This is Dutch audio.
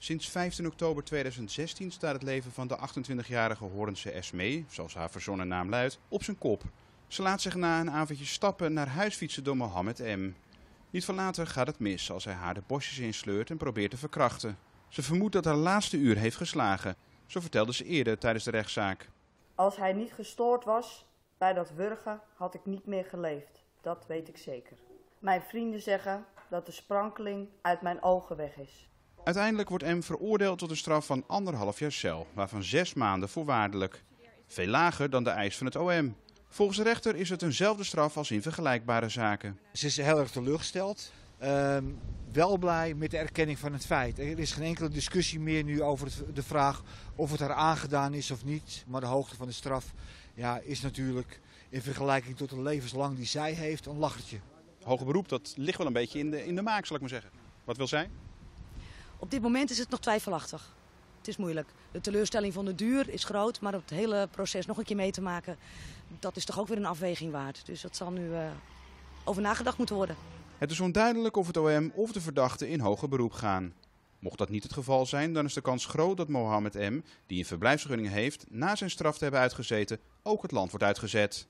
Sinds 15 oktober 2016 staat het leven van de 28-jarige Hoornse Esmee, zoals haar verzonnen naam luidt, op zijn kop. Ze laat zich na een avondje stappen naar huis fietsen door Mohammed M. Niet van later gaat het mis als hij haar de bosjes insleurt en probeert te verkrachten. Ze vermoedt dat haar laatste uur heeft geslagen. Zo vertelde ze eerder tijdens de rechtszaak. Als hij niet gestoord was bij dat wurgen, had ik niet meer geleefd. Dat weet ik zeker. Mijn vrienden zeggen dat de sprankeling uit mijn ogen weg is. Uiteindelijk wordt M veroordeeld tot een straf van anderhalf jaar cel, waarvan zes maanden voorwaardelijk. Veel lager dan de eis van het OM. Volgens de rechter is het eenzelfde straf als in vergelijkbare zaken. Ze is heel erg teleurgesteld. Ehm, wel blij met de erkenning van het feit. Er is geen enkele discussie meer nu over de vraag of het haar aangedaan is of niet. Maar de hoogte van de straf ja, is natuurlijk in vergelijking tot de levenslang die zij heeft een lachertje. Hoger beroep, dat ligt wel een beetje in de, in de maak, zal ik maar zeggen. Wat wil zij? Op dit moment is het nog twijfelachtig. Het is moeilijk. De teleurstelling van de duur is groot, maar het hele proces nog een keer mee te maken, dat is toch ook weer een afweging waard. Dus dat zal nu eh, over nagedacht moeten worden. Het is onduidelijk of het OM of de verdachte in hoger beroep gaan. Mocht dat niet het geval zijn, dan is de kans groot dat Mohammed M., die een verblijfsvergunning heeft, na zijn straf te hebben uitgezeten, ook het land wordt uitgezet.